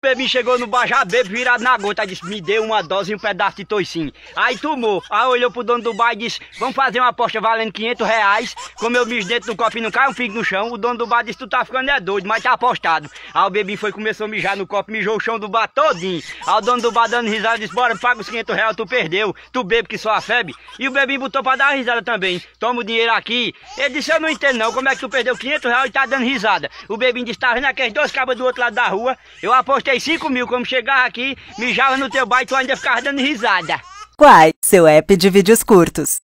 Bebi chegou no bar já bebo virado na gota, disse, me deu uma dose e um pedaço de toicinho. Aí tomou, aí olhou pro dono do bar e disse, vamos fazer uma aposta valendo 500 reais, comeu mijo dentro do copo e não cai um figo no chão. O dono do bar disse, tu tá ficando é doido, mas tá apostado. Aí o bebi foi, começou a mijar no copo, mijou o chão do bar todinho. Aí o dono do bar dando risada disse, bora, paga os 500 reais, tu perdeu, tu bebe que só a febre. E o bebi botou pra dar risada também, toma o dinheiro aqui. Ele disse, eu não entendo não, como é que tu perdeu 500 reais e tá dando risada. O bebi disse, tá vendo aqueles dois cabos do outro lado da rua, eu apostei 5 mil, como chegava aqui, mijava no teu bairro e tu ainda ficava dando risada. Quai, seu app de vídeos curtos.